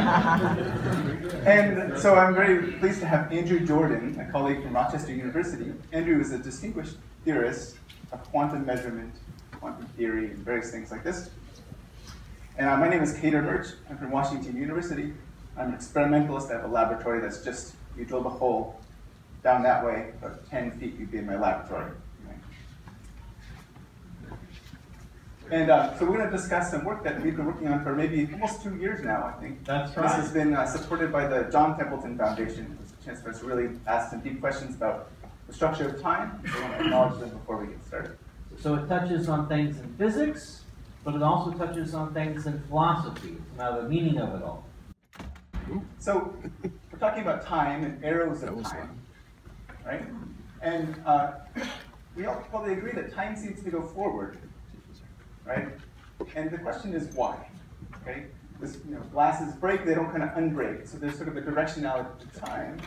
and so I'm very pleased to have Andrew Jordan, a colleague from Rochester University. Andrew is a distinguished theorist of quantum measurement, quantum theory, and various things like this. And uh, my name is Kater Murch. I'm from Washington University. I'm an experimentalist. I have a laboratory that's just, you drill the hole down that way, about 10 feet, you'd be in my laboratory. And uh, so we're going to discuss some work that we've been working on for maybe almost two years now, I think. That's right. This has been uh, supported by the John Templeton Foundation. It's a chance for us to really ask some deep questions about the structure of time. We want to acknowledge them before we get started. So it touches on things in physics, but it also touches on things in philosophy. It's about the meaning of it all. So we're talking about time and arrows of time, right? And uh, we all probably agree that time seems to go forward right? And the question is why, okay? This, you know, glasses break, they don't kind of unbreak. So there's sort of a directionality to time.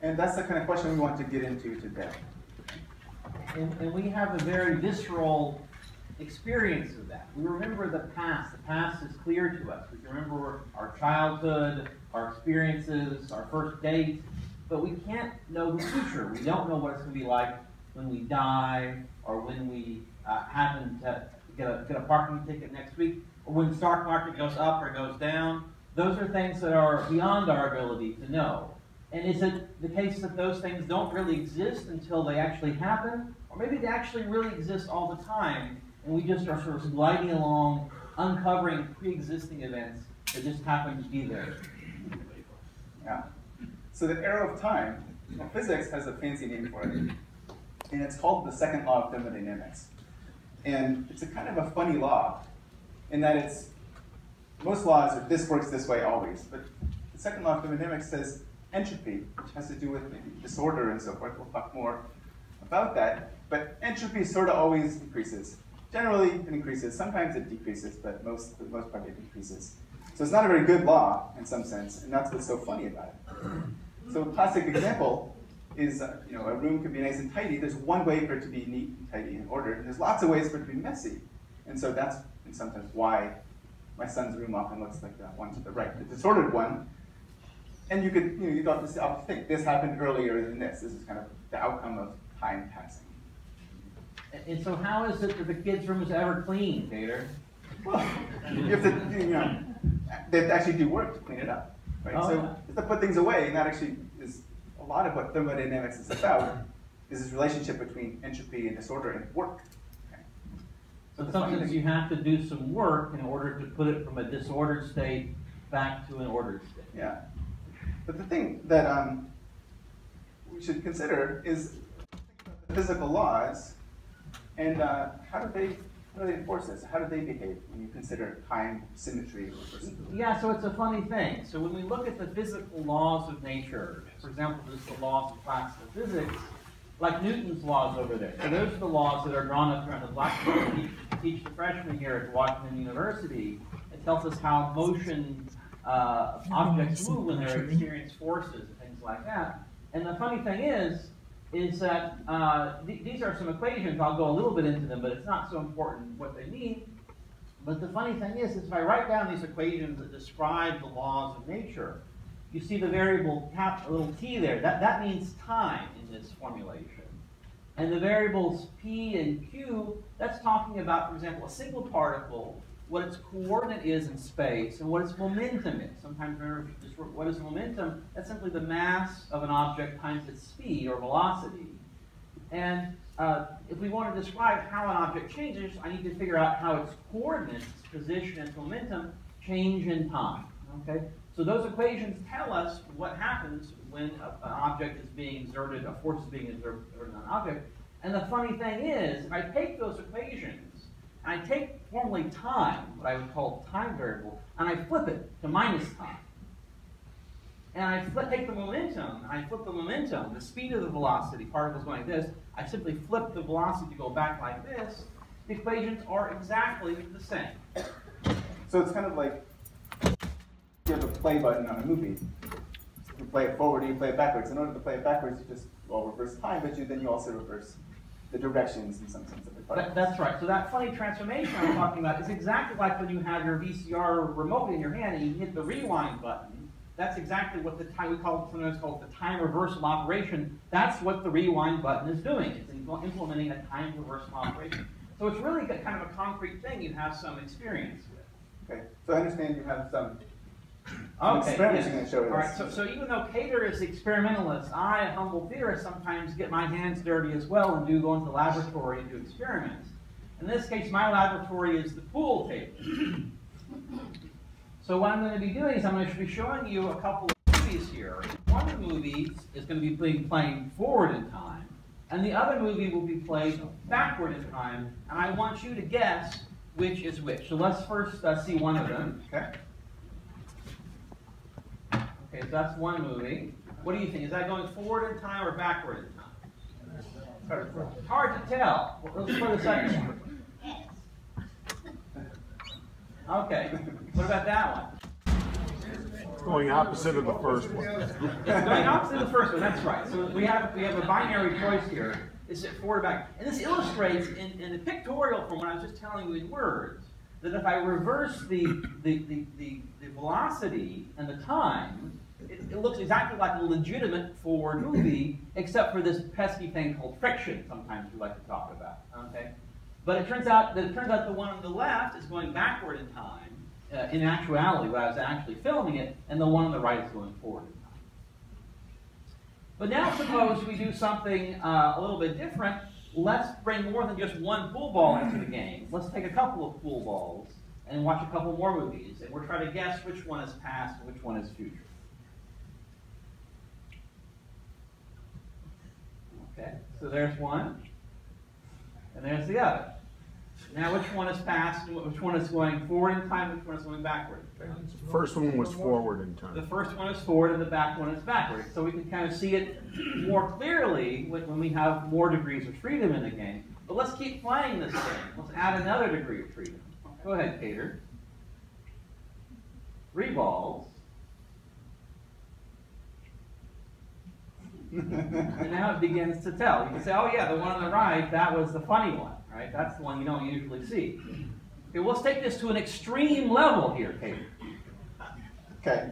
And that's the kind of question we want to get into today. And, and we have a very visceral experience of that. We remember the past. The past is clear to us. We remember our childhood, our experiences, our first dates, but we can't know the future. We don't know what it's going to be like when we die or when we uh, happen to get a, get a parking ticket next week, or when the stock market goes up or goes down. Those are things that are beyond our ability to know. And is it the case that those things don't really exist until they actually happen? Or maybe they actually really exist all the time, and we just are sort of gliding along, uncovering pre-existing events that just happen to be there. Yeah. So the arrow of time, well, physics has a fancy name for it, and it's called the second law of thermodynamics. And it's a kind of a funny law in that it's, most laws are this works this way always, but the second law of thermodynamics says entropy, which has to do with maybe disorder and so forth. We'll talk more about that. But entropy sort of always increases. Generally, it increases. Sometimes it decreases, but most, for the most part, it decreases. So it's not a very good law in some sense, and that's what's so funny about it. So a classic example is, uh, you know, a room can be nice and tidy. There's one way for it to be neat and tidy and ordered, and there's lots of ways for it to be messy. And so that's and sometimes why my son's room often looks like that one to the right, the disordered one. And you could, you know, you thought this, I think this happened earlier than this. This is kind of the outcome of time passing. And so how is it that the kids' room is ever clean, Kater? Well, you have to, you know, they have to actually do work to clean it up, right? Oh, so you have to put things away, and that actually a lot of what thermodynamics is about, is this relationship between entropy and disorder and work. Okay. So sometimes you have to do some work in order to put it from a disordered state back to an ordered state. Yeah. But the thing that um, we should consider is the physical laws and uh, how do they how do they enforce this? How do they behave when you consider time, symmetry, or person? Yeah, so it's a funny thing. So when we look at the physical laws of nature, for example, just the laws of classical physics, like Newton's laws over there. So those are the laws that are drawn up around the blackboard to teach, teach the freshmen here at Washington University. It tells us how motion uh, objects move when they're experience forces and things like that. And the funny thing is, is that uh, th- these are some equations. I'll go a little bit into them, but it's not so important what they mean. But the funny thing is, is if I write down these equations that describe the laws of nature, you see the variable cap, little t there. That, that means time in this formulation. And the variables p and q, that's talking about, for example, a single particle, what its coordinate is in space, and what its momentum is. Sometimes remember, what is momentum? That's simply the mass of an object times its speed or velocity. And uh, if we want to describe how an object changes, I need to figure out how its coordinates, position, and momentum change in time. Okay? So those equations tell us what happens when a, an object is being exerted, a force is being exerted on an object. And the funny thing is, if I take those equations, and I take formally time, what I would call time variable, and I flip it to minus time. And I flip, take the momentum, I flip the momentum, the speed of the velocity, particles going like this, I simply flip the velocity to go back like this, the equations are exactly the same. So it's kind of like you have a play button on a movie. You play it forward, and you play it backwards. In order to play it backwards, you just well reverse time, but you then you also reverse the directions in some sense of the That, that's right. So that funny transformation I'm talking about is exactly like when you have your VCR remote in your hand and you hit the rewind button. That's exactly what the time we call sometimes called the time reversal operation. That's what the rewind button is doing. It's implementing a time reversal operation. So it's really kind of a concrete thing you have some experience with. Okay, so I understand you have some, Okay, experiments yes. you're gonna show All right, so, so even though Kater is experimentalist, I, a humble theorist, sometimes get my hands dirty as well and do go into the laboratory and do experiments. In this case, my laboratory is the pool table. So what I'm going to be doing is I'm going to be showing you a couple of movies here. One of the movies is going to be playing, playing forward in time, and the other movie will be played backward in time, and I want you to guess which is which. So let's first uh, see one of them. Okay, Okay, so that's one movie. What do you think? Is that going forward in time or backward in time? Hard to tell. Well, Let's play the second one. Okay. What about that one? Going opposite of the first one. It's going opposite of the first one. That's right. So we have we have a binary choice here. Is it forward or back? And this illustrates in, in the pictorial form what I was just telling you in words that if I reverse the the, the, the, the velocity and the time, it, it looks exactly like a legitimate forward movie, except for this pesky thing called friction. Sometimes we like to talk about. Okay. But it turns out that it turns out the one on the left is going backward in time. Uh, in actuality, when I was actually filming it, and the one on the right is going forward in time. But now suppose we do something uh, a little bit different. Let's bring more than just one pool ball into the game. Let's take a couple of pool balls and watch a couple more movies, and we're trying to guess which one is past and which one is future. Okay, so there's one, and there's the other. Now, which one is past and which one is going forward in time, which one is going backward? The first one was forward in time. The first one is forward and the back one is backward. So we can kind of see it more clearly when when we have more degrees of freedom in the game. But let's keep playing this game. Let's add another degree of freedom. Go ahead, Kater. Three balls. And now it begins to tell. You can say, oh yeah, the one on the right, that was the funny one, right? That's the one you don't usually see. Okay, let's take this to an extreme level here, Kater. okay.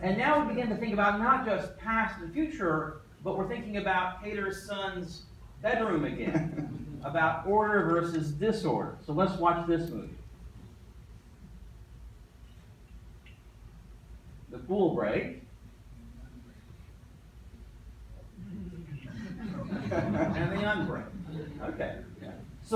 And now we begin to think about not just past and future, but we're thinking about Kater's son's bedroom again, about order versus disorder. So let's watch this movie. The pool break. and the unbreak. Okay.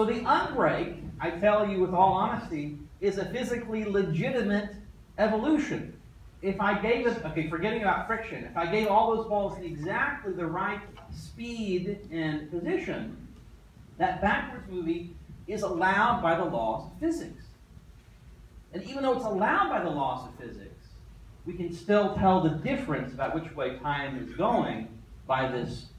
So the unbreak, I tell you with all honesty, is a physically legitimate evolution. If I gave it, okay, forgetting about friction, if I gave all those balls exactly the right speed and position, that backwards movie is allowed by the laws of physics. And even though it's allowed by the laws of physics, we can still tell the difference about which way time is going by this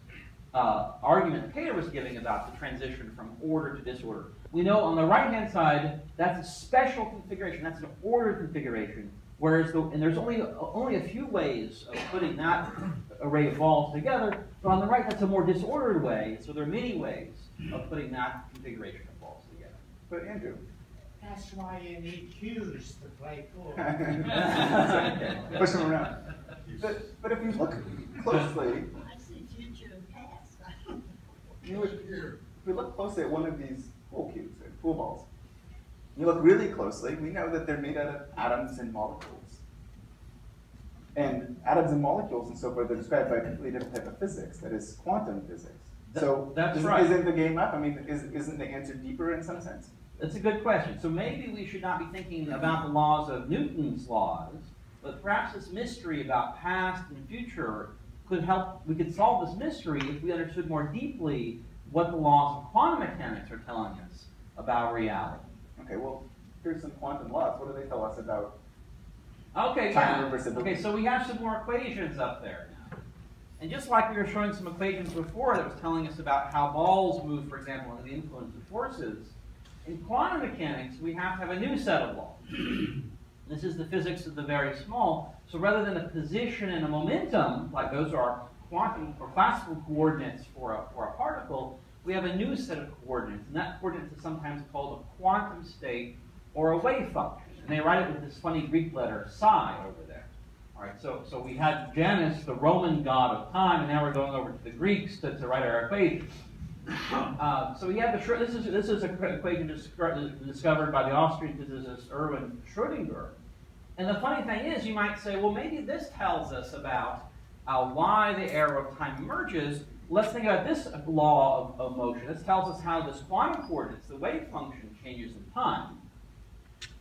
uh, argument that Kater was giving about the transition from order to disorder. We know on the right-hand side, that's a special configuration. That's an ordered configuration. Whereas, the, and there's only only a few ways of putting that array of balls together. But on the right, that's a more disordered way. So there are many ways of putting that configuration of balls together. But Andrew, That's why you need cues to play pool. push them around. But, but if you look closely, I see future and past. You if we look closely at one of these pool cubes, uh, or pool balls, you look really closely, we know that they're made out of atoms and molecules. And atoms and molecules and so forth are described by a completely different type of physics, that is quantum physics. So that's isn't, right. isn't the game up? I mean, is, isn't the answer deeper in some sense? That's a good question. So maybe we should not be thinking about the laws of Newton's laws, but perhaps this mystery about past and future could help, we could solve this mystery if we understood more deeply what the laws of quantum mechanics are telling us about reality. Okay, well, here's some quantum laws. What do they tell us about? Okay, Time yeah. Okay, so we have some more equations up there now. And just like we were showing some equations before that was telling us about how balls move, for example, under the influence of forces, in quantum mechanics, we have to have a new set of laws. This is the physics of the very small. So rather than a position and a momentum, like those are quantum or classical coordinates for a, for a particle, we have a new set of coordinates, and that coordinate is sometimes called a quantum state or a wave function. And they write it with this funny Greek letter psi over there. All right, so, so we had Janus, the Roman god of time, and now we're going over to the Greeks to, to write our equations. Uh, so we have the this is this is a equation discovered by the Austrian physicist Erwin Schrödinger. And the funny thing is, you might say, well, maybe this tells us about uh, why the arrow of time emerges. Let's think about this law of, of motion. This tells us how this quantum coordinates, the wave function, changes in time.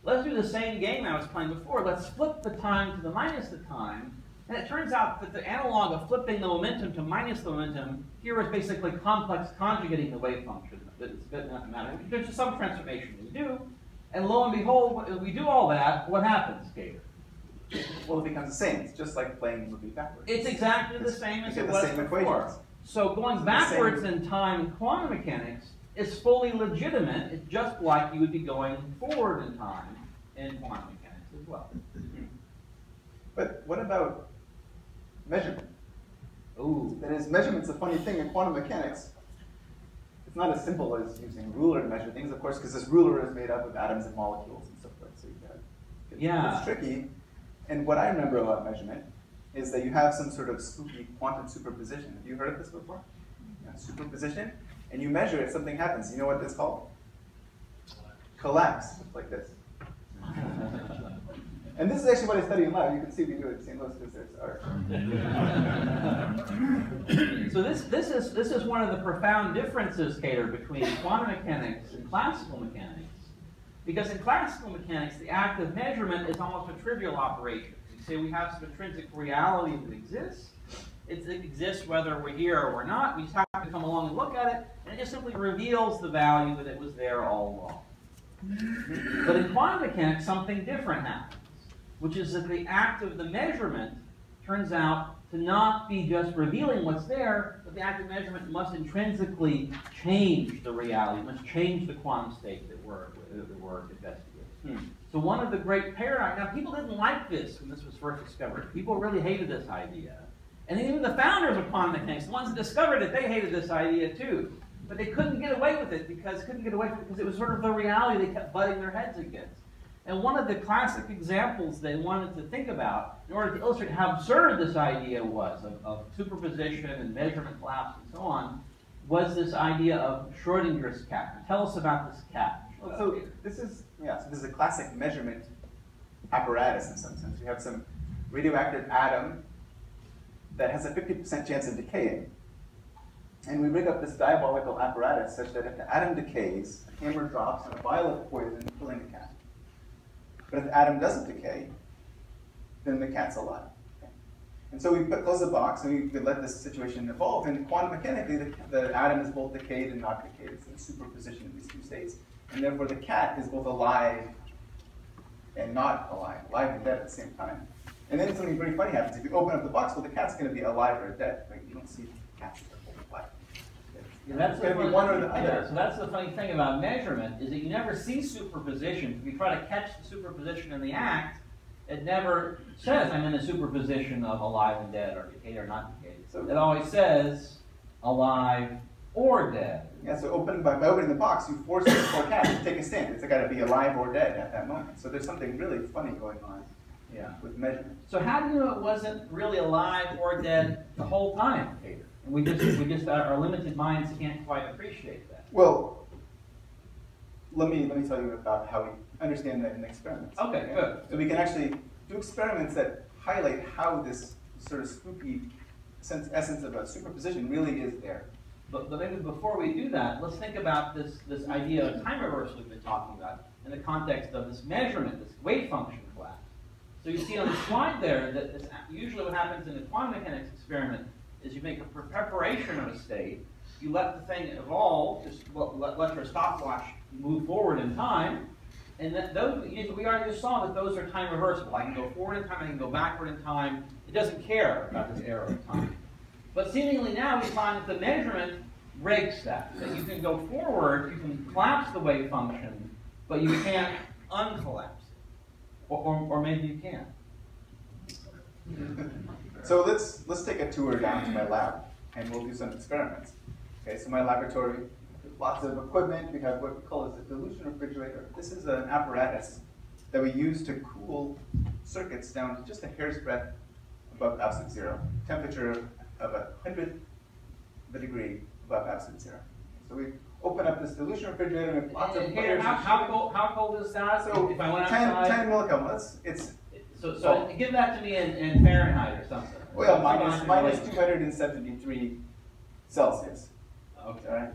Let's do the same game I was playing before. Let's flip the time to the minus the time. And it turns out that the analog of flipping the momentum to minus the momentum here is basically complex conjugating the wave function. It's a bit mathematical. There's just some transformation we do. And lo and behold, we do all that, what happens, Kater? Well, it becomes the same. It's just like playing the movie backwards. It's exactly the same as it was same before. equations. So going backwards in time in quantum mechanics is fully legitimate. It's just like you would be going forward in time in quantum mechanics as well. But what about measurement? Ooh. That is, measurement's a funny thing in quantum mechanics. It's not as simple as using a ruler to measure things, of course, because this ruler is made up of atoms and molecules and so forth. So you got it- Yeah. it's tricky. And what I remember about measurement is that you have some sort of spooky quantum superposition. Have you heard of this before? Mm-hmm. Yeah, superposition, and you measure it, something happens. You know what that's called? Collapse, It's like this. And this is actually what I study in lab. You can see we do it St. Louis because there's art. so this, this, is, this is one of the profound differences, Kater, between quantum mechanics and classical mechanics. Because in classical mechanics, the act of measurement is almost a trivial operation. You say we have some intrinsic reality that exists. It exists whether we're here or we're not. We just have to come along and look at it, and it just simply reveals the value that it was there all along. But in quantum mechanics, something different happens, which is that the act of the measurement turns out to not be just revealing what's there, but the act of measurement must intrinsically change the reality, must change the quantum state that we're, that we're investigating. Hmm. So one of the great paradigms, now people didn't like this when this was first discovered. People really hated this idea. And even the founders of quantum mechanics, the ones that discovered it, they hated this idea too. But they couldn't get away with it because couldn't get away with it because it was sort of the reality they kept butting their heads against. And one of the classic examples they wanted to think about in order to illustrate how absurd this idea was of, of superposition and measurement collapse and so on was this idea of Schrodinger's cat. Tell us about this cat. Well, so this is yeah, so this is a classic measurement apparatus in some sense. You have some radioactive atom that has a 50% chance of decaying. And we rig up this diabolical apparatus such that if the atom decays, a hammer drops and a vial of poison killing. But if the atom doesn't decay, then the cat's alive. And so we put, close the box and we, let this situation evolve. And quantum mechanically, the, the atom is both decayed and not decayed. It's in superposition of these two states. And therefore the cat is both alive and not alive, alive and dead at the same time. And then something very funny happens. If you open up the box, well, the cat's going to be alive or dead. Like, you don't see the cats that are both alive. Yeah, that's going to be one or the yeah, other. So that's the funny thing about measurement is that you never see superposition. If you try to catch the superposition in the act, it never says I'm in a superposition of alive and dead or decayed or not decayed. So- It always says alive or dead. Yeah, so open by, by opening the box, you force the cat to take a stand. It's got to be alive or dead at that moment. So there's something really funny going on Yeah. with measurement. So how do you know it wasn't really alive or dead the whole time, Kater? And we just we just our limited minds can't quite appreciate that. Well, let me let me tell you about how we understand that in experiments. Okay, good. So we can actually do experiments that highlight how this sort of spooky sense, essence of a superposition really is there. But, but maybe before we do that, let's think about this, this idea of time reversal we've been talking about in the context of this measurement, this wave function collapse. So you see on the slide there that this, usually what happens in a quantum mechanics experiment is you make a preparation of a state, you let the thing evolve, just let, let, your stopwatch move forward in time, and that those, we already just saw that those are time reversible. I can go forward in time, I can go backward in time. It doesn't care about this arrow of time. But seemingly now we find that the measurement breaks that. That you can go forward, you can collapse the wave function, but you can't uncollapse it. Or, or, or maybe you can. So let's, let's take a tour down to my lab and we'll do some experiments. Okay, so my laboratory, lots of equipment, we have what we call as a dilution refrigerator. This is an apparatus that we use to cool circuits down to just a hair's breadth above absolute zero. Temperature of a hundredth of a degree above absolute zero. So we open up this dilution refrigerator with lots of And here, layers how, how cold, how cold is that? So If I went 10, outside? 10 millikelvin, it's, So, so give that to me in, in Fahrenheit or something. well, So minus, minus like- two hundred and seventy-three Celsius, Okay. all right?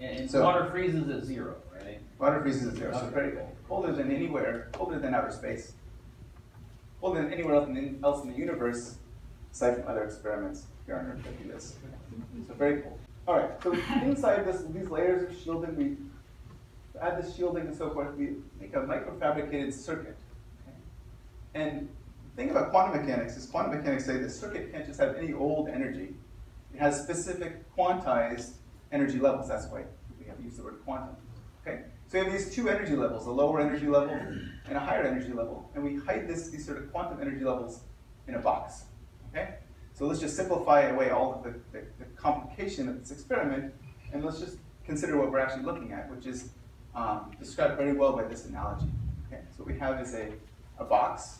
And, and So- water freezes at zero, right? Water freezes at zero, so Okay. very cold. Colder than anywhere, colder than outer space. Colder than anywhere else in, the- else in the universe, aside from other experiments here on Earth that do this. So very cold. All right, so inside this, these layers of shielding, we add this shielding and so forth, we make a microfabricated circuit. And the thing about quantum mechanics is quantum mechanics say the circuit can't just have any old energy. It has specific quantized energy levels. That's why we have to use the word quantum. Okay? So we have these two energy levels, a lower energy level and a higher energy level, and we hide this, these sort of quantum energy levels in a box. Okay? So let's just simplify away all of the, the, the complication of this experiment, and let's just consider what we're actually looking at, which is um, described very well by this analogy. Okay? So what we have is a, a box,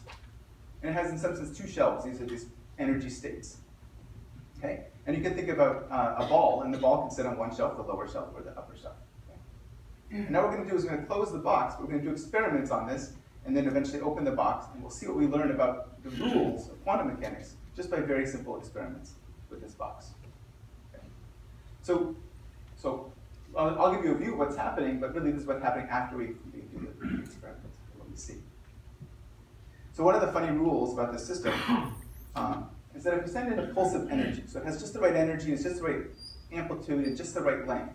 and it has in sense two shelves. These are these energy states. Okay? And you can think about uh, a ball, and the ball can sit on one shelf, the lower shelf, or the upper shelf. Okay? And now what we're going to do is we're going to close the box. We're going to do experiments on this, and then eventually open the box, and we'll see what we learn about the rules of quantum mechanics just by very simple experiments with this box. Okay? So, so I'll, I'll give you a view of what's happening, but really this is what's happening after we, we do the experiment, what we see. So one of the funny rules about this system um, is that if we send in a pulse of energy, so it has just the right energy, it's just the right amplitude, and just the right length,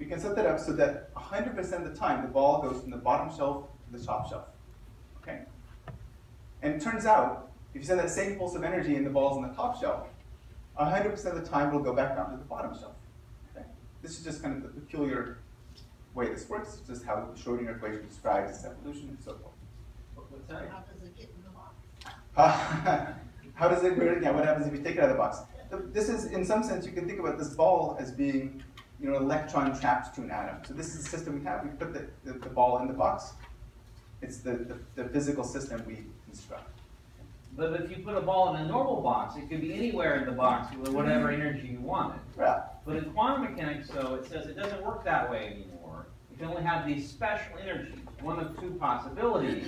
we can set that up so that 100% of the time the ball goes from the bottom shelf to the top shelf. Okay? And it turns out, if you send that same pulse of energy and the ball's on the top shelf, 100% of the time it'll go back down to the bottom shelf. Okay? This is just kind of the peculiar way this works. It's just how the Schrodinger equation describes its evolution and so forth. What- How does it get in the box? Uh, How does it, where- yeah, what happens if you take it out of the box? This is, in some sense, you can think about this ball as being, you know, an electron trapped to an atom. So this is the system we have. We put the, the, the ball in the box. It's the, the, the physical system we construct. But if you put a ball in a normal box, it could be anywhere in the box with whatever energy you wanted. Right. But in quantum mechanics, though, it says it doesn't work that way anymore. You can only have these special energies, one of two possibilities,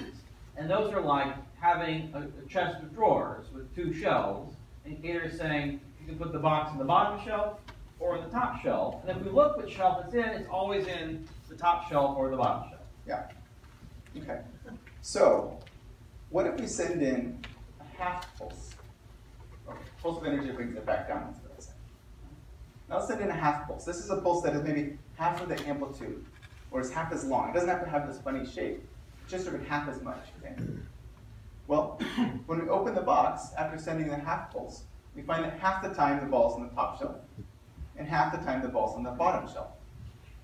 and those are like having a, a chest of drawers with two shelves, and Kater's saying you can put the box in the bottom shelf or in the top shelf, and if we look what shelf it's in, it's always in the top shelf or the bottom shelf. Yeah. Okay. So, what if we send in a half pulse? Okay. Pulse of energy brings it back down. That's what I. Now let's send in a half pulse. This is a pulse that is maybe half of the amplitude, or is half as long. It doesn't have to have this funny shape. Just sort of half as much. Okay. Well, when we open the box after sending the half pulse, we find that half the time the ball's on the top shelf, and half the time the ball's on the bottom shelf.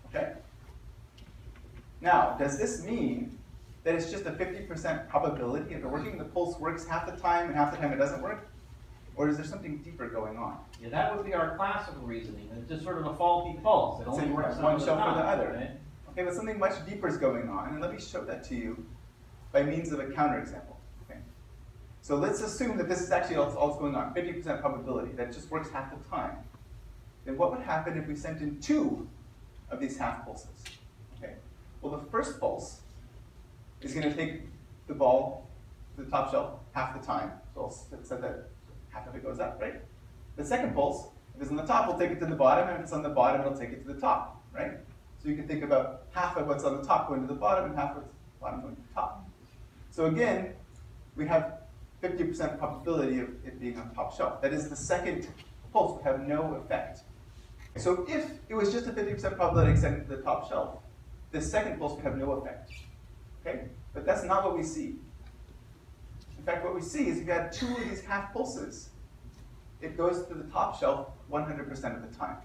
Okay. Now, does this mean that it's just a 50% probability of it working? The pulse works half the time and half the time it doesn't work? Or is there something deeper going on? Yeah, that would be our classical reasoning. It's just sort of a faulty pulse. It only works one shelf or the other. right? Okay, but something much deeper is going on, and let me show that to you by means of a counterexample. Okay? So let's assume that this is actually all all that's going on, 50% probability, that just works half the time. Then what would happen if we sent in two of these half pulses? Okay. Well, the first pulse is going to take the ball to the top shelf half the time. So I'll set that half of it goes up, right? The second pulse, if it's on the top, we'll take it to the bottom, and if it's on the bottom, it'll take it to the top, right? So you can think about half of what's on the top going to the bottom, and half of what's bottom going to the top. So again, we have 50% probability of it being on top shelf. That is, the second pulse would have no effect. So if it was just a 50% probability of sending to the top shelf, the second pulse would have no effect. Okay? But that's not what we see. In fact, what we see is if you had two of these half pulses, it goes to the top shelf 100% of the time.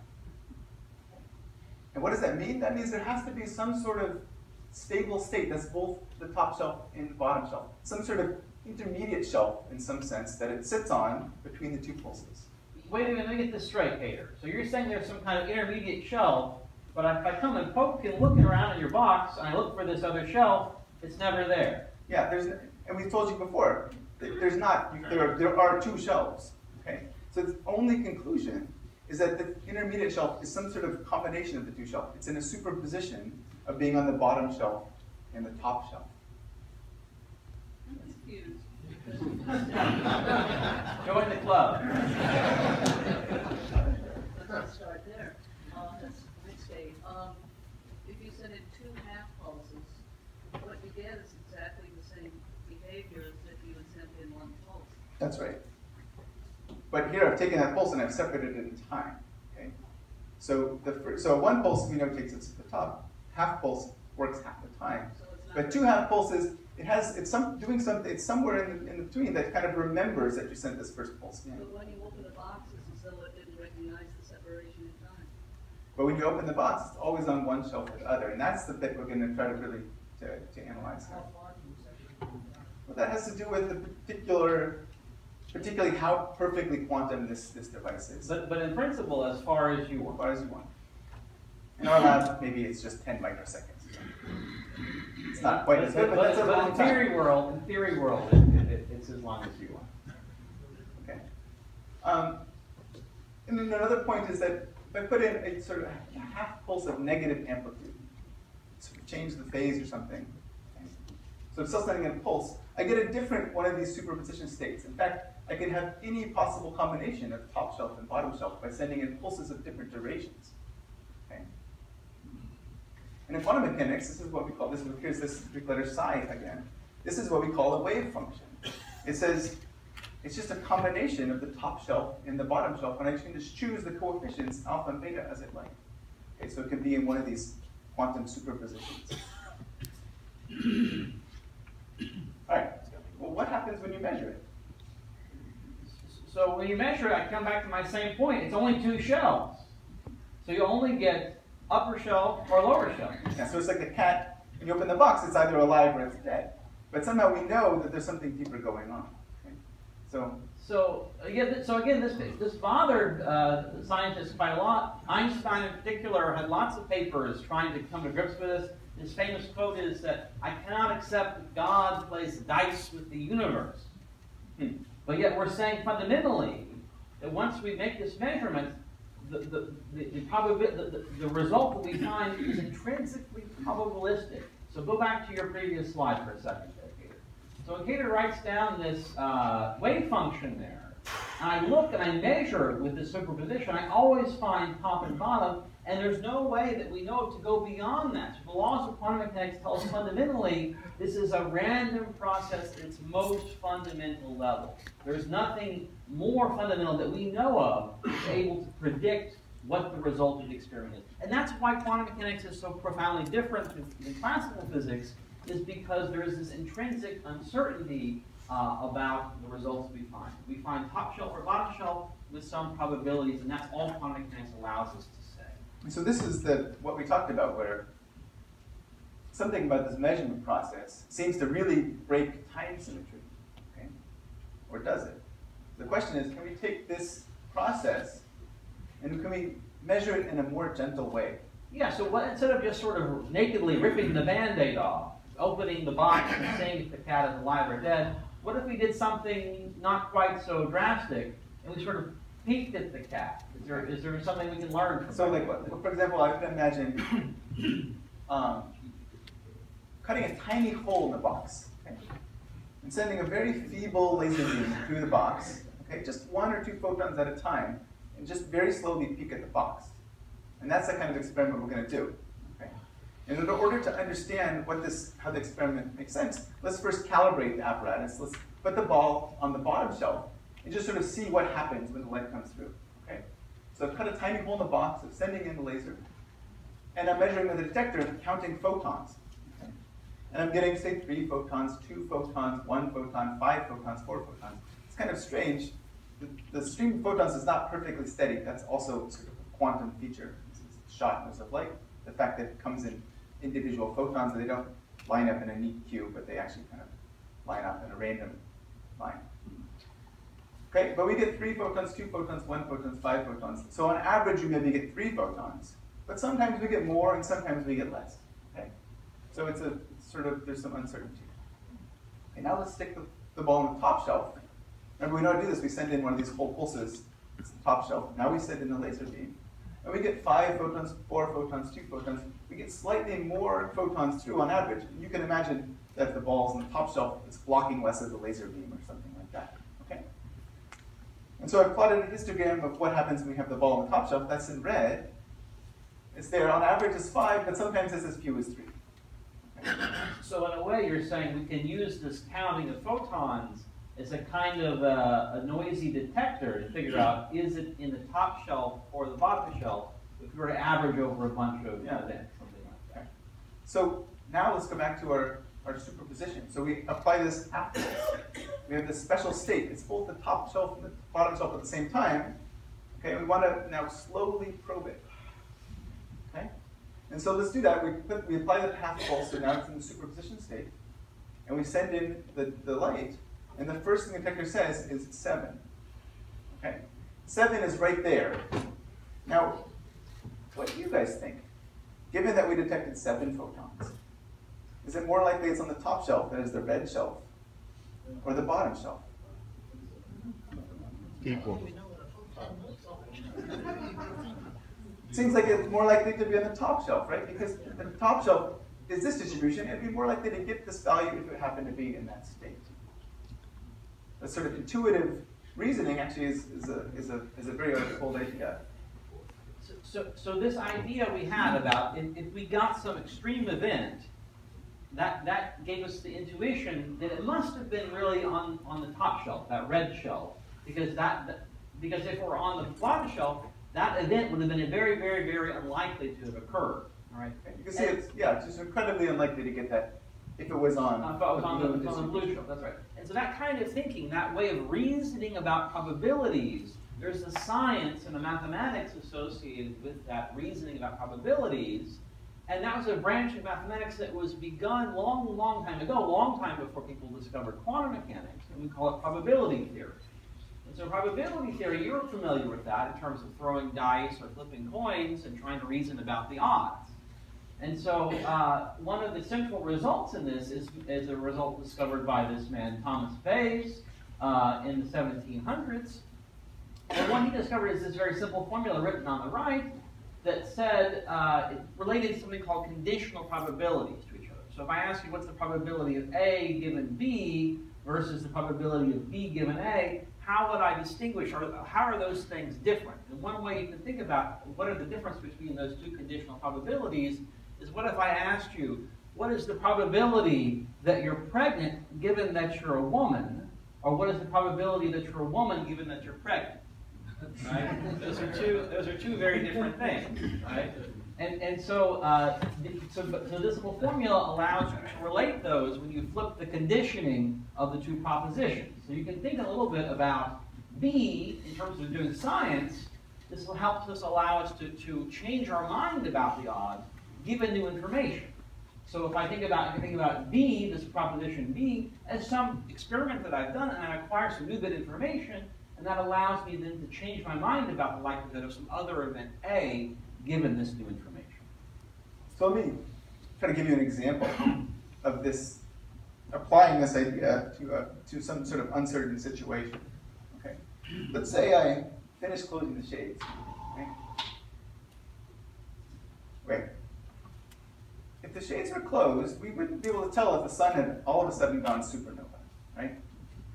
And what does that mean? That means there has to be some sort of stable state that's both the top shelf and the bottom shelf. Some sort of intermediate shelf in some sense that it sits on between the two pulses. Wait a minute, let me get this straight, Kater. So you're saying there's some kind of intermediate shelf, but if I come and poke and looking around in your box, and I look for this other shelf, it's never there. Yeah, there's, and we've told you before, there's not, there are, there are two shelves, okay? So the only conclusion is that the intermediate shelf is some sort of combination of the two shelves. It's in a superposition of being on the bottom shelf and the top shelf. I'm. Join the club. Let's start there. Um, let's, let's say, um, if you send in two half pulses, what you get is exactly the same behavior as if you had sent in one pulse. That's right. But here I've taken that pulse and I've separated it in time, okay? So the, so one pulse we know takes us to the top, half pulse works half the time. But two half pulses, it has, it's some, doing something, it's somewhere in, in between that kind of remembers that you sent this first pulse in. But when you open the boxes, as though it didn't recognize the separation in time. But when you open the box, it's always on one shelf or the other, and that's the bit we're gonna try to really, to, to analyze now. How far do you separate? Well, that has to do with the particular, particularly how perfectly quantum this, this device is, But, but in principle, as far as you want. far as you want. In our lab, maybe it's just ten microseconds. It's not quite as good, but that's a But long in time. theory world, in theory world, it, it, it's as long as you want. Okay. Um, and then another point is that if I put in a sort of half pulse of negative amplitude, sort of change the phase or something, okay, so I'm still sending in a pulse, I get a different one of these superposition states. In fact, I can have any possible combination of top shelf and bottom shelf by sending in pulses of different durations. Okay? And in quantum mechanics, this is what we call this. Here's this Greek letter psi again. This is what we call a wave function. It says it's just a combination of the top shelf and the bottom shelf, and I can just choose the coefficients alpha and beta as I like. Okay, so it could be in one of these quantum superpositions. All right. Well, what happens when you measure it? So when you measure it, I come back to my same point. It's only two shelves. So you only get upper shelf or lower shelf. Yeah, so it's like the cat. When you open the box, it's either alive or it's dead. But somehow we know that there's something deeper going on. Okay? So So again, so again, this this bothered uh, scientists quite a lot. Einstein, in particular, had lots of papers trying to come to grips with this. His famous quote is that I cannot accept that God plays dice with the universe. hmm, But yet we're saying fundamentally that once we make this measurement, the, the, the, the, the, the, the result that we find is intrinsically probabilistic. So go back to your previous slide for a second there, Kater. So Kater writes down this uh, wave function there, and I look and I measure with this superposition, I always find top and bottom, and there's no way that we know to go beyond that. So the laws of quantum mechanics tell us fundamentally this is a random process at its most fundamental level. There's nothing more fundamental that we know of that's able to predict what the result of the experiment is. And that's why quantum mechanics is so profoundly different than, classical physics, is because there is this intrinsic uncertainty uh, about the results we find. We find top shelf or bottom shelf with some probabilities, and that's all quantum mechanics allows us to so this is the what we talked about, where something about this measurement process seems to really break time symmetry, okay? Or does it? The question is, can we take this process and can we measure it in a more gentle way? Yeah, so what, instead of just sort of nakedly ripping the band-aid off, opening the box and seeing if the cat is alive or dead, what if we did something not quite so drastic and we sort of peeked at the cat? Is there, is there something we can learn from So that? like, what- for example, I can imagine um, cutting a tiny hole in the box okay, and sending a very feeble laser beam through the box, okay, just one or two photons at a time, and just very slowly peek at the box. And that's the kind of experiment we're going to do. Okay? And in order to understand what this, how the experiment makes sense, let's first calibrate the apparatus. Let's put the ball on the bottom shelf and just sort of see what happens when the light comes through. Okay? So I've cut a tiny hole in the box, I'm sending in the laser, and I'm measuring with a detector, counting photons. Okay? And I'm getting, say, three photons, two photons, one photon, five photons, four photons. It's kind of strange. The, the stream of photons is not perfectly steady. That's also sort of a quantum feature. It's shotness of light. The fact that it comes in individual photons, they don't line up in a neat queue, but they actually kind of line up in a random fine. Okay, but we get three photons, two photons, one photons, five photons. So on average, we maybe get three photons, but sometimes we get more and sometimes we get less. Okay, so it's a sort of there's some uncertainty. Okay, now let's stick the, the ball on the top shelf. Remember, we know how to do this. We send in one of these whole pulses. It's the top shelf. Now we send in a laser beam, and we get five photons, four photons, two photons. We get slightly more photons through on average. You can imagine that the ball's on the top shelf it's blocking less of the laser beam or something. And so I plotted a histogram of what happens when we have the ball on the top shelf. That's in red. It's there on average is five, but sometimes it's as few as three. So in a way, you're saying we can use this counting of photons as a kind of a, a noisy detector to figure out is it in the top shelf or the bottom shelf if we were to average over a bunch of Yeah. events, something like that. So now let's go back to our, our superposition. So we apply this after this. We have this special state. It's both the top shelf and the bottom shelf at the same time. Okay, and we want to now slowly probe it. Okay? And so let's do that. We, put, we apply the path pulse, so now it's in the superposition state. And we send in the, the light, and the first thing the detector says is 7. Okay? 7 is right there. Now, what do you guys think? Given that we detected 7 photons, is it more likely it's on the top shelf, than that is the red shelf, or the bottom shelf? Equal. Seems like it's more likely to be on the top shelf, right? Because the top shelf is this distribution, it'd be more likely to get this value if it happened to be in that state. The sort of intuitive reasoning actually is, is, a, is, a, is a very old idea. So, so, so this idea we had about if, if we got some extreme event, that, that gave us the intuition that it must have been really on, on the top shelf, that red shelf, because that, because if we're on the bottom shelf, that event would have been very, very, very unlikely to have occurred. All right. You can see it's, yeah, it's just incredibly unlikely to get that if it was on, Uh, if it was on the, on the blue shelf, that's right. And so that kind of thinking, that way of reasoning about probabilities, there's a science and a mathematics associated with that reasoning about probabilities. And that was a branch of mathematics that was begun long, long time ago, long time before people discovered quantum mechanics, and we call it probability theory. And so probability theory, you're familiar with that in terms of throwing dice or flipping coins and trying to reason about the odds. And so uh, one of the central results in this is, is a result discovered by this man, Thomas Bayes, uh, in the 1700s. And what he discovered is this very simple formula written on the right that said, uh, it related to something called conditional probabilities to each other. So if I ask you what's the probability of A given B versus the probability of B given A, how would I distinguish, or how are those things different? And one way you can think about what are the difference between those two conditional probabilities is what if I asked you, what is the probability that you're pregnant given that you're a woman, or what is the probability that you're a woman given that you're pregnant? Right? Those are two. Those are two very different things, right? And and so uh, so, so this little formula allows you to relate those when you flip the conditioning of the two propositions. So you can think a little bit about B in terms of doing science. This will help us allow us to, to change our mind about the odds given new information. So if I think about think about B, this proposition B, as some experiment that I've done, and I acquire some new bit information, and that allows me then to change my mind about the likelihood of some other event A given this new information. So let me try to give you an example of this, applying this idea to, a, to some sort of uncertain situation. Okay, let's say I finish closing the shades. Okay? Wait. If the shades were closed, we wouldn't be able to tell if the sun had all of a sudden gone supernova, right?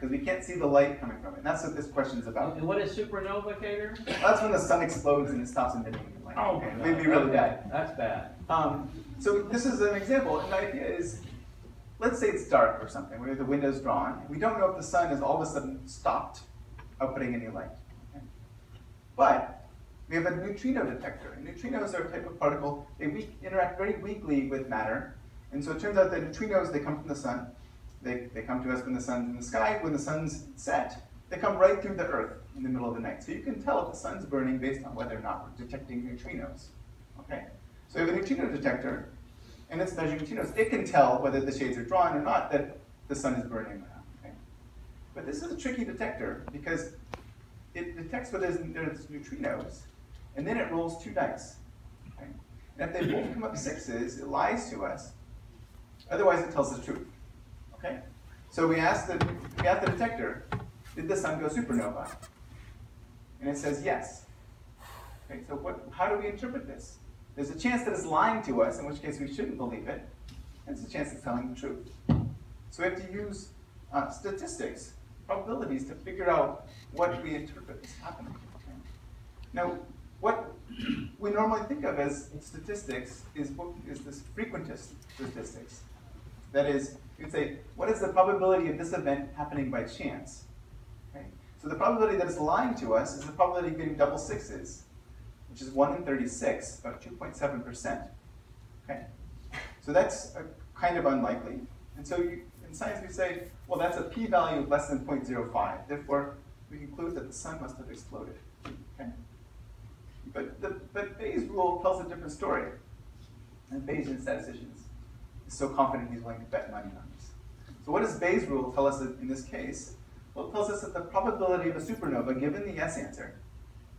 Because we can't see the light coming from it. And that's what this question is about. And what is supernova, Kater? That's when the sun explodes and it stops emitting light. Oh, okay? It'd be really bad. That's bad. Um, so this is an example, and the idea is, let's say it's dark or something, where the window's drawn, we don't know if the sun has all of a sudden stopped outputting any light. okay? But we have a neutrino detector, and neutrinos are a type of particle, they weak, interact very weakly with matter, and so it turns out that neutrinos, they come from the sun, they, they come to us when the sun's in the sky, when the sun's set, they come right through the earth in the middle of the night. So you can tell if the sun's burning based on whether or not we're detecting neutrinos. Okay? So we have a neutrino detector, and it's measuring neutrinos. It can tell whether the shades are drawn or not that the sun is burning or not. Okay? But this is a tricky detector because it detects whether there's, there's neutrinos, and then it rolls two dice. okay? And if they both come up sixes, it lies to us. Otherwise, it tells the truth. Okay? So we asked the we asked the detector, did the sun go supernova? And it says yes. Okay, so what, how do we interpret this? There's a chance that it's lying to us, in which case we shouldn't believe it. And there's a chance it's telling the truth. So we have to use uh, statistics, probabilities, to figure out what we interpret is happening. okay? Now, what we normally think of as statistics is, is this frequentist statistics. That is, you'd say, what is the probability of this event happening by chance? Okay? So the probability that it's lying to us is the probability of getting double sixes, which is 1 in 36, about 2.7%. Okay? So that's uh, kind of unlikely. And so you, in science we say, well, that's a p-value of less than 0.05. Therefore, we conclude that the sun must have exploded. Okay? But, the, but Bayes' rule tells a different story. And Bayesian statisticians is so confident he's willing to bet money on this. So what does Bayes' rule tell us in this case? Well, it tells us that the probability of a supernova, given the yes answer,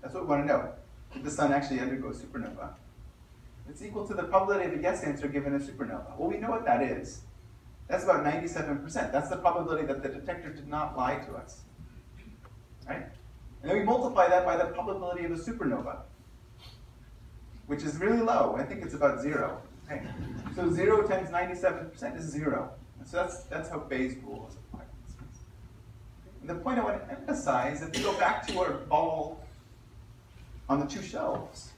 that's what we want to know. Did the sun actually undergo supernova? It's equal to the probability of a yes answer given a supernova. Well, we know what that is. That's about 97%. That's the probability that the detector did not lie to us. Right? And then we multiply that by the probability of a supernova, which is really low. I think it's about zero. So zero times 97% is zero. So that's, that's how Bayes' rule is applied. And the point I want to emphasize, if we go back to our ball on the two shelves,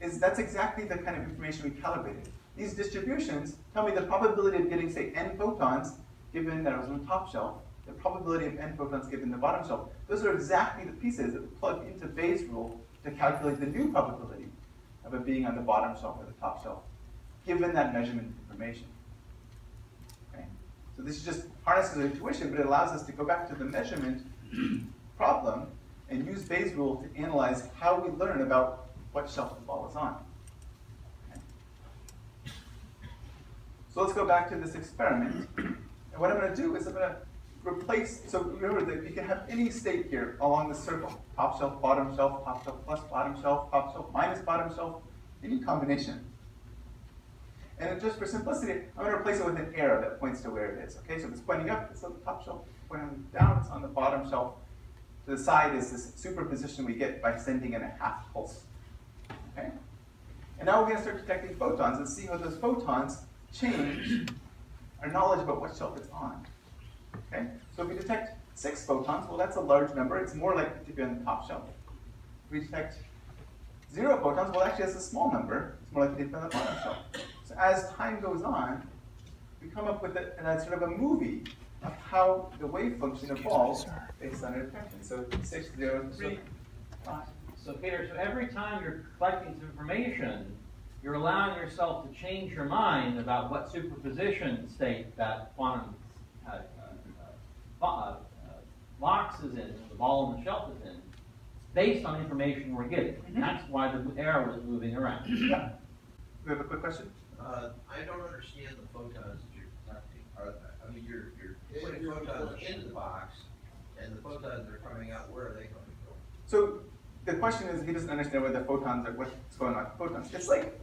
is that's exactly the kind of information we calibrated. These distributions tell me the probability of getting, say, n photons, given that I was on the top shelf, the probability of n photons given the bottom shelf. Those are exactly the pieces that we plug into Bayes' rule to calculate the new probability of it being on the bottom shelf or the top shelf, given that measurement information. Okay? So this is just harnesses intuition, but it allows us to go back to the measurement problem and use Bayes' rule to analyze how we learn about what shelf the ball is on. Okay. So let's go back to this experiment. And what I'm going to do is I'm going to replace, so remember that you can have any state here along the circle. Top shelf, bottom shelf, top shelf plus bottom shelf, top shelf minus bottom shelf, any combination. And just for simplicity, I'm going to replace it with an arrow that points to where it is. Okay, so if it's pointing up, it's on the top shelf. Pointing down, it's on the bottom shelf. To the side is this superposition we get by sending in a half pulse. Okay? And now we're going to start detecting photons and see how those photons change our knowledge about what shelf it's on. Okay? So if we detect six photons, well, that's a large number. It's more likely to be on the top shelf. If we detect zero photons, well, actually, that's a small number. It's more likely to be on the bottom shelf. So as time goes on, we come up with a, a sort of a movie of how the wave function evolves based on our detection. So six, zero, three, five. So Peter, so every time you're collecting some information, you're allowing yourself to change your mind about what superposition state that quantum uh, uh, uh, uh, box is in, the ball on the shelf is in, based on information we're getting. Mhm. That's why the arrow is moving around. Yeah. We have a quick question? Uh, I don't understand the photons that you're collecting. Are, I mean, you're, you're putting photons into the box, and the photons are coming out, where are they coming from? So the question is, he doesn't understand what the photons are, what's going on with photons. It's like,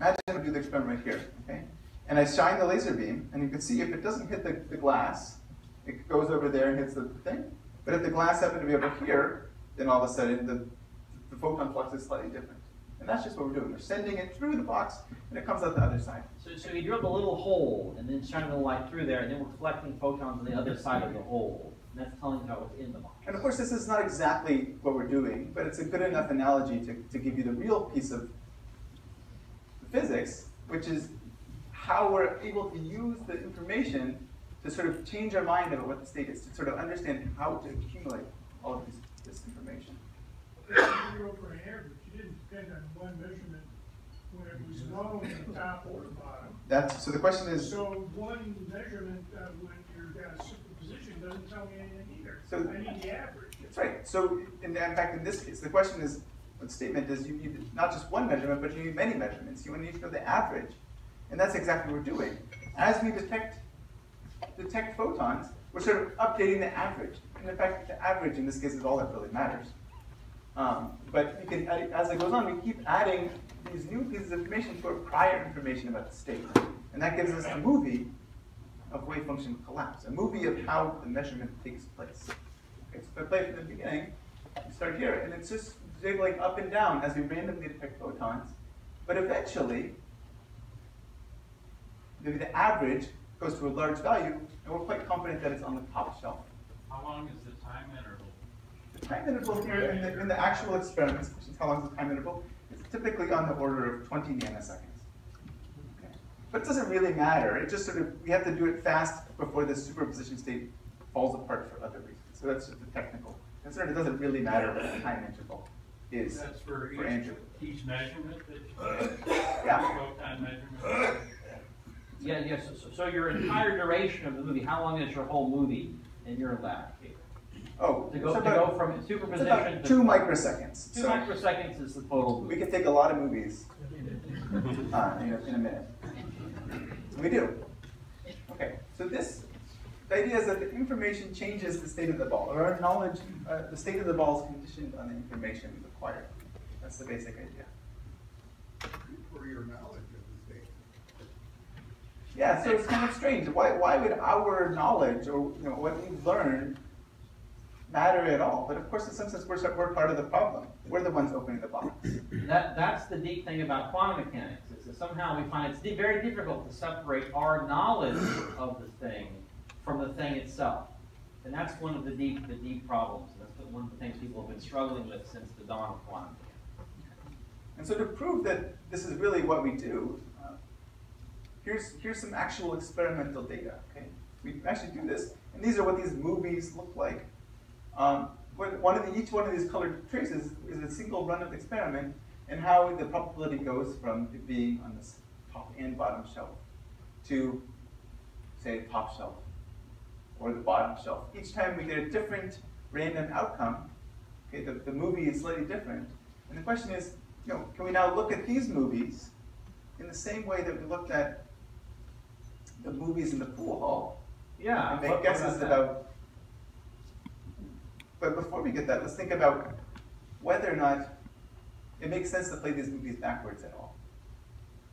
imagine we do the experiment right here, okay? And I shine the laser beam, and you can see if it doesn't hit the, the glass, it goes over there and hits the thing. But if the glass happened to be over here, then all of a sudden the, the photon flux is slightly different. And that's just what we're doing. We're sending it through the box, and it comes out the other side. So, so you drilled a little hole and then shining the light through there, and then we're collecting photons on the other side of the hole. And that's telling you it's in the box. And of course, this is not exactly what we're doing, but it's a good enough analogy to, to give you the real piece of physics, which is how we're able to use the information to sort of change our mind about what the state is, to sort of understand how to accumulate all of this, this information. You for an average, you didn't depend on one measurement when it was known the top or the bottom. That's, so the question is, So one measurement uh, when you've got a superposition doesn't tell me anything either. So- I need the average. that's right. So in, in fact, in this case, the question is, the statement is you need not just one measurement, but you need many measurements. You need to know the average. And that's exactly what we're doing. As we detect detect photons, we're sort of updating the average. And in fact, the average in this case is all that really matters. Um, but can, as it goes on, we keep adding these new pieces of information to our prior information about the state. And that gives us a movie of wave function collapse, a movie of how the measurement takes place. Okay, so if I play from the beginning, you start here, and it's just jiggling up and down as we randomly detect photons. But eventually, maybe the average goes to a large value, and we're quite confident that it's on the top shelf. How long is the time interval? The time interval here in the, in the actual experiments, which is how long is the time interval, is typically on the order of 20 nanoseconds. Okay. But it doesn't really matter. It just sort of, we have to do it fast before the superposition state falls apart for other reasons. So that's just a technical concern. It doesn't really matter what the time interval is That's for for each, each measurement that you, uh, Yeah. photon measurement? Yeah, yes, so, so your entire duration of the movie, how long is your whole movie in your lab? Oh, To go, it's to about, go from it's superposition about to. two microseconds. Two So microseconds is the total we movie. can take a lot of movies uh, in, a, in a minute. We do. Okay, so this, the idea is that the information changes the state of the ball, or our knowledge, uh, the state of the ball is conditioned on the information we've acquired. That's the basic idea. For your knowledge of the state. Yeah, so it's kind of strange. Why, why would our knowledge, or you know, what we've learned, matter at all? But of course, in some sense, we're, we're part of the problem. We're the ones opening the box. That, that's the deep thing about quantum mechanics, is that somehow we find it's very difficult to separate our knowledge of the thing from the thing itself. And that's one of the deep, the deep problems. That's one of the things people have been struggling with since the dawn of quantum. And so to prove that this is really what we do, uh, here's, here's some actual experimental data, okay? We actually do this, and these are what these movies look like. Um, one of the, each one of these colored traces is a single run of the experiment, and how the probability goes from it being on this top and bottom shelf to, say, top shelf, or the bottom shelf. Each time we get a different random outcome, okay, the, the movie is slightly different, and the question is, you know, can we now look at these movies in the same way that we looked at the movies in the pool hall Yeah. and make guesses about? But before we get that, let's think about whether or not it makes sense to play these movies backwards at all.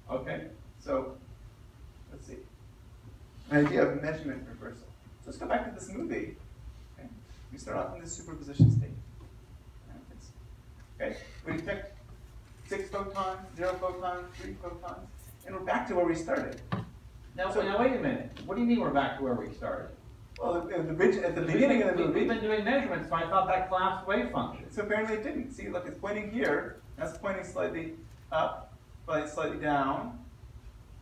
Okay. So, let's see. An idea of measurement reversal. So let's go back to this movie. Okay? We start off in this superposition state. Okay, we detect six photons, zero photons, three photons, and we're back to where we started. Now, So- now, wait a minute. What do you mean we're back to where we started? Well, at the, bridge- at the beginning been- of the movie, We've been doing measurements, so I thought that collapsed wave function. so apparently it didn't. See, look, it's pointing here, that's pointing slightly up, slightly, slightly down,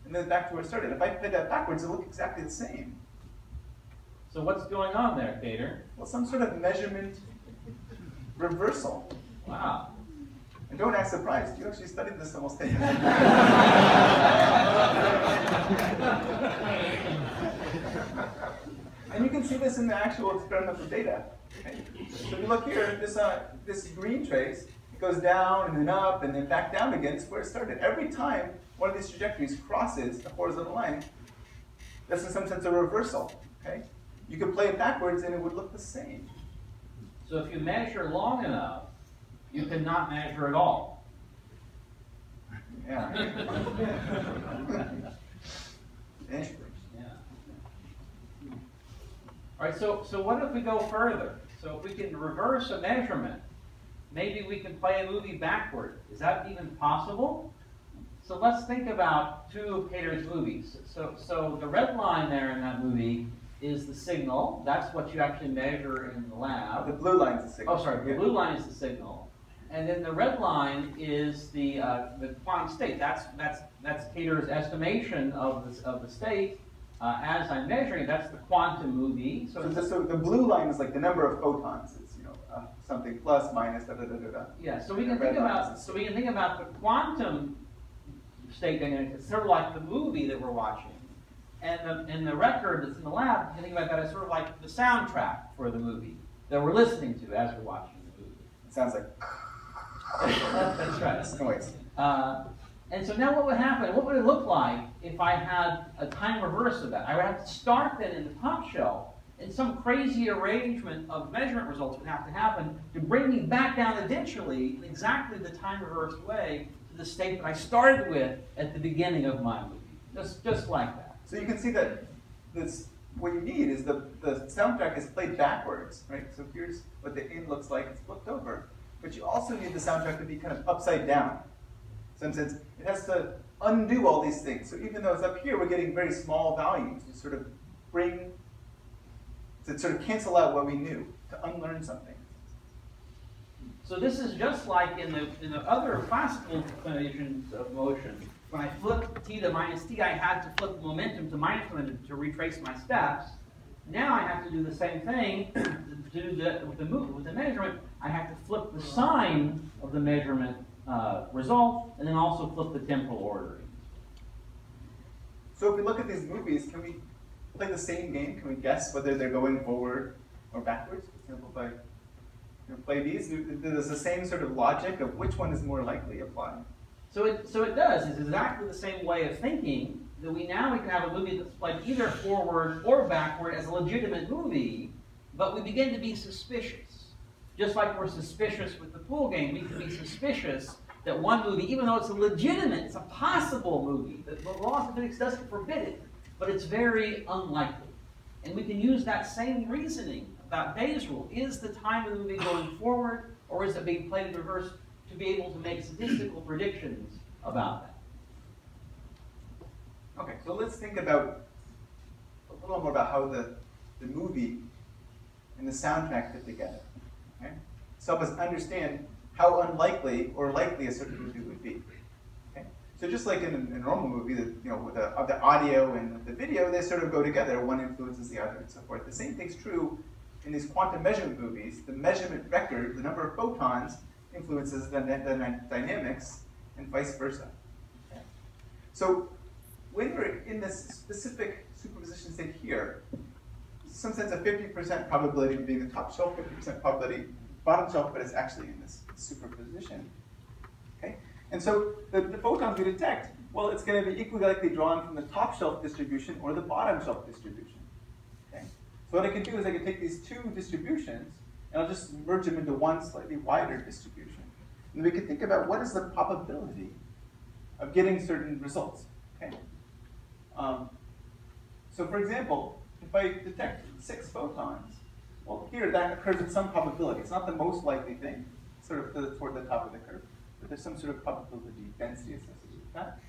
and then back to where it started. If I play that backwards, it'll look exactly the same. So what's going on there, Kater? Well, some sort of measurement reversal. Wow. And don't act surprised, you actually studied this almost 10 years ago. and you can see this in the actual experimental data. Okay? So if you look here, this, uh, this green trace it goes down and then up and then back down again. It's where it started. Every time one of these trajectories crosses the horizontal line, that's in some sense a reversal. Okay? You could play it backwards and it would look the same. So if you measure long enough, you cannot measure at all. Yeah. Interesting. Yeah. All right, so, so what if we go further? So if we can reverse a measurement, maybe we can play a movie backward. Is that even possible? So let's think about two of Kater's movies. So, so the red line there in that movie is the signal. That's what you actually measure in the lab. The blue line's the signal. Oh, sorry, the blue line is the signal. And then the red line is the, uh, the quantum state. That's, that's, that's Kater's estimation of the, of the state. Uh, as I'm measuring, that's the quantum movie. So So, the, so the blue line is like the number of photons. It's you know uh, something plus minus da da da da da. Yeah, so we can And think about, the so we can think about the quantum state dynamics, it's sort of like the movie that we're watching. And the, and the record that's in the lab, you can think about that as sort of like the soundtrack for the movie that we're listening to as we're watching the movie. It sounds like That's right. noise. Uh, and so now what would happen? What would it look like if I had a time reverse of that? I would have to start then in the top shell, and some crazy arrangement of measurement results would have to happen to bring me back down eventually in exactly the time reversed way to the state that I started with at the beginning of my movie. Just, just like that. So you can see that this, what you need is the, the soundtrack is played backwards, right? So here's what the in looks like, it's flipped over. But you also need the soundtrack to be kind of upside down. In sense, has to undo all these things. So even though it's up here, we're getting very small values. to sort of bring, to sort of cancel out what we knew, to unlearn something. So this is just like in the, in the other classical definitions of motion. When I flipped t to minus t, I had to flip momentum to minus momentum to retrace my steps. Now I have to do the same thing to do the, with the move, with the measurement. I have to flip the sign of the measurement uh, result, and then also flip the temporal ordering. So if we look at these movies, can we play the same game? Can we guess whether they're going forward or backwards? For example, by you know, play these, there's the same sort of logic of which one is more likely applied. So it, so it does. It's exactly the same way of thinking that we now we can have a movie that's played either forward or backward as a legitimate movie, but we begin to be suspicious. Just like we're suspicious with the pool game, we can be suspicious that one movie, even though it's a legitimate, it's a possible movie, the, the law of physics doesn't forbid it, but it's very unlikely. And we can use that same reasoning about Bayes' rule. Is the time of the movie going forward, or is it being played in reverse to be able to make statistical predictions about that? Okay, so let's think about a little more about how the, the movie and the soundtrack fit together. So help us understand how unlikely or likely a certain movie would be. Okay? So just like in a, normal movie, the, you know, with the, the audio and the video, they sort of go together. One influences the other, and so forth. The same thing's true in these quantum measurement movies. The measurement record, the number of photons, influences the, the dynamics, and vice versa. Okay? So when we're in this specific superposition state here, some sense of 50% probability of being the top shelf, 50% probability bottom shelf, but it's actually in this superposition. Okay? And so the, the photons we detect, well, it's going to be equally likely drawn from the top shelf distribution or the bottom shelf distribution. Okay? So what I can do is I can take these two distributions and I'll just merge them into one slightly wider distribution. And we can think about what is the probability of getting certain results. Okay? Um, so for example, if I detect six photons, well, here that occurs with some probability. It's not the most likely thing, sort of the, toward the top of the curve, but there's some sort of probability density associated with that.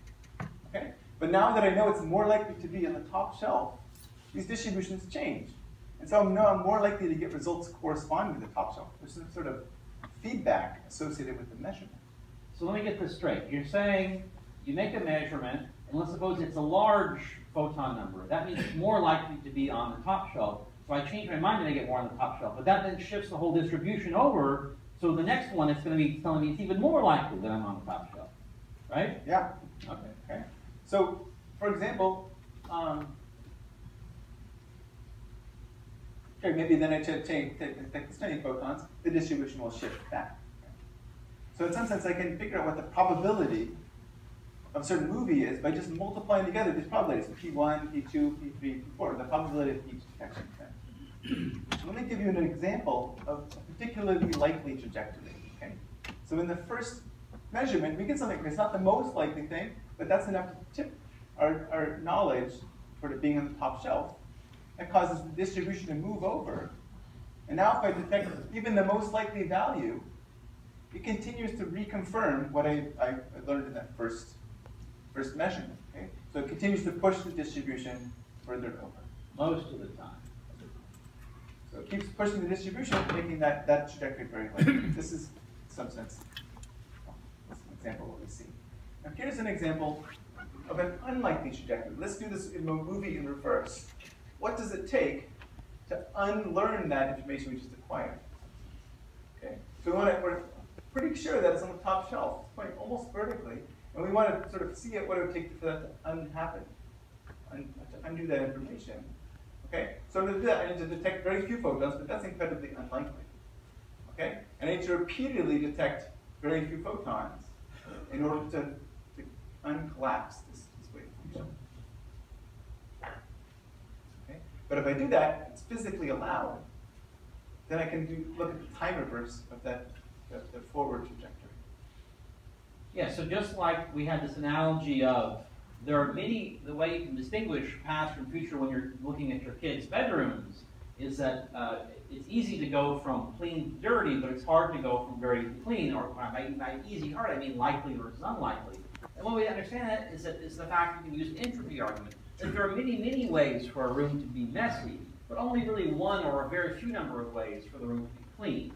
Okay? But now that I know it's more likely to be on the top shelf, these distributions change. And so now I'm more likely to get results corresponding to the top shelf. There's some sort of feedback associated with the measurement. So let me get this straight. You're saying you make a measurement, and let's suppose it's a large photon number. That means it's more likely to be on the top shelf. So I change my mind and I get more on the top shelf. But that then shifts the whole distribution over. So the next one is going to be telling me it's even more likely that I'm on the top shelf. Right? Yeah. Okay. Okay. So, for example, um, okay, maybe then I take, take, take, take this many photons, the distribution will shift back. So in some sense, I can figure out what the probability of a certain movie is by just multiplying together these probabilities, P1, P2, P3, P4, the probability of each detection. Let me give you an example of a particularly likely trajectory. Okay? So in the first measurement, we get something, it's not the most likely thing, but that's enough to tip our, our knowledge toward it being on the top shelf. That causes the distribution to move over. And now if I detect even the most likely value, it continues to reconfirm what I, I learned in that first, first measurement. Okay? So it continues to push the distribution further over. Most of the time. So it keeps pushing the distribution, making that, that trajectory very likely. this is, some sense, this is an example of what we see. Now here's an example of an unlikely trajectory. Let's do this in a movie in reverse. What does it take to unlearn that information we just acquired? Okay, so we want to, we're pretty sure that it's on the top shelf. It's pointing almost vertically, and we want to sort of see it, what it would take for that to unhappen, un, to undo that information. Okay, so to do that, I need to detect very few photons, but that's incredibly unlikely. Okay, and I need to repeatedly detect very few photons in order to, to uncollapse this, this wave function. Okay, But if I do that, it's physically allowed, then I can do, look at the time reverse of that, the, the forward trajectory. Yeah, so just like we had this analogy of, there are many, the way you can distinguish past from future when you're looking at your kids' bedrooms is that uh, it's easy to go from clean to dirty, but it's hard to go from dirty to clean, or by, by easy hard, I mean likely versus unlikely. And way to understand that is that is the fact you can use an entropy argument. That there are many, many ways for a room to be messy, but only really one or a very few number of ways for the room to be clean.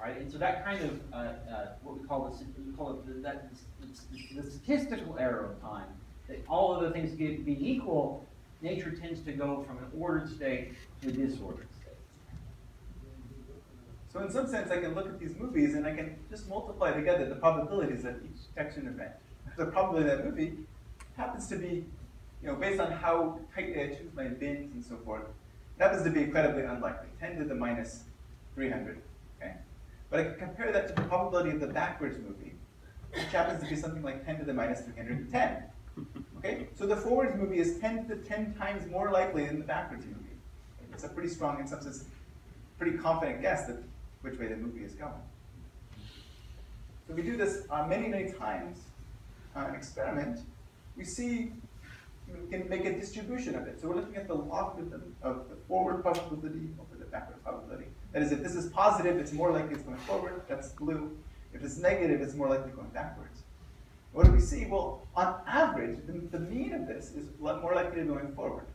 Right? And so that kind of uh, uh, what we call the we call it the, that the, the statistical arrow of time. That all other things being equal, nature tends to go from an ordered state to a disordered state. So in some sense, I can look at these movies and I can just multiply together the probabilities of each action event. The probability of that movie happens to be, you know, based on how tightly I choose my bins and so forth, it happens to be incredibly unlikely, 10 to the minus 300, okay? But I can compare that to the probability of the backwards movie, which happens to be something like 10 to the minus 310. Okay? So the forwards movie is 10 to 10 times more likely than the backwards movie. It's a pretty strong, in some sense, pretty confident guess that which way the movie is going. So we do this uh, many, many times an experiment. We see we can make a distribution of it. So we're looking at the logarithm of the forward probability over the backward probability. That is, if this is positive, it's more likely it's going forward. That's blue. If it's negative, it's more likely going backwards. What do we see? Well, on average, the, mean of this is more likely to be going forward.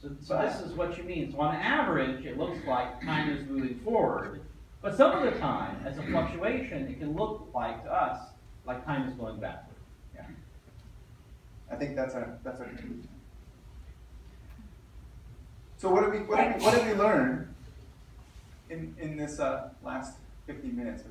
So, so this is what you mean. So on average, it looks like time is moving forward, but some of the time, as a fluctuation, it can look like to us like time is going backward. Yeah. I think that's our that's our conclusion. So what did we what did we, what did we learn in in this uh, last 50 minutes?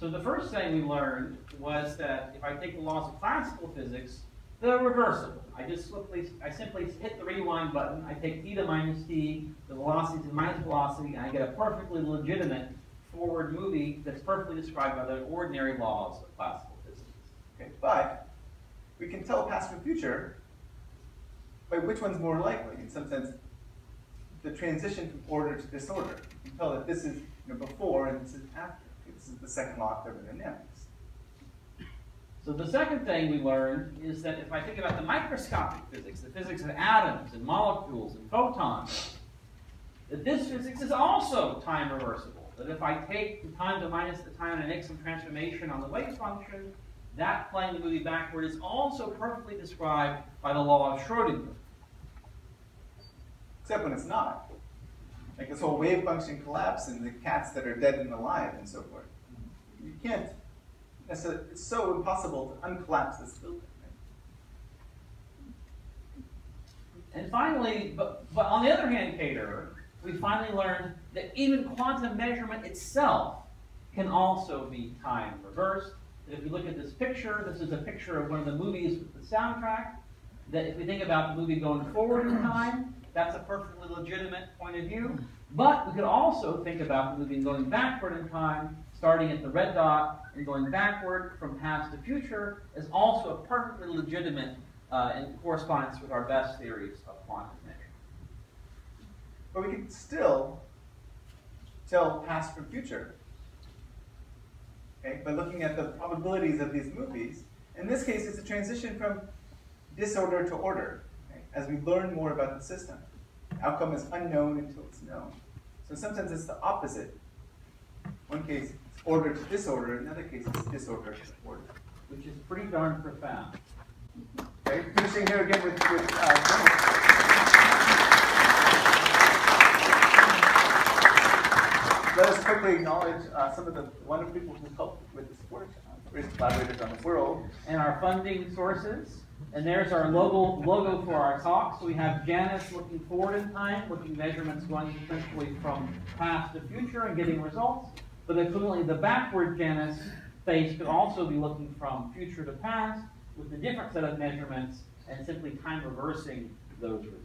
So the first thing we learned was that if I take the laws of classical physics, they're reversible. I just simply, I simply hit the rewind button, I take theta minus t, the velocity to minus velocity, and I get a perfectly legitimate forward movie that's perfectly described by the ordinary laws of classical physics. Okay, but we can tell past from future by which one's more likely. In some sense, the transition from order to disorder. You can tell that this is you know, before and this is after. Is the second law of thermodynamics. So the second thing we learned is that if I think about the microscopic physics, the physics of atoms and molecules and photons, that this physics is also time reversible. That if I take the time to minus the time and I make some transformation on the wave function, that playing the movie backward is also perfectly described by the law of Schrodinger. Except when it's not. Like this whole wave function collapse and the cats that are dead and alive and so forth. You can't it's, a, it's so impossible to uncollapse this building. And finally, but, but on the other hand, Kater, we finally learned that even quantum measurement itself can also be time reversed. That if we look at this picture, this is a picture of one of the movies with the soundtrack. That if we think about the movie going forward in time, that's a perfectly legitimate point of view. But we could also think about the movie going backward in time, starting at the red dot and going backward from past to future, is also a perfectly legitimate uh, in correspondence with our best theories of quantum measurement. But we can still tell past from future okay, by looking at the probabilities of these movies. In this case, it's a transition from disorder to order okay, as we learn more about the system. Outcome is unknown until it's known. So sometimes it's the opposite. One case, order to disorder. In other cases, disorder to order. Which is pretty darn profound. Okay, finishing here again with, with uh, Let us quickly acknowledge uh, some of the wonderful people who helped with this work, uh, various collaborators on the world. And our funding sources. And there's our logo, logo for our talk. So we have Janus looking forward in time, looking measurements going essentially from past to future and getting results. But equivalently, the backward Janus face could also be looking from future to past with a different set of measurements and simply time reversing those results.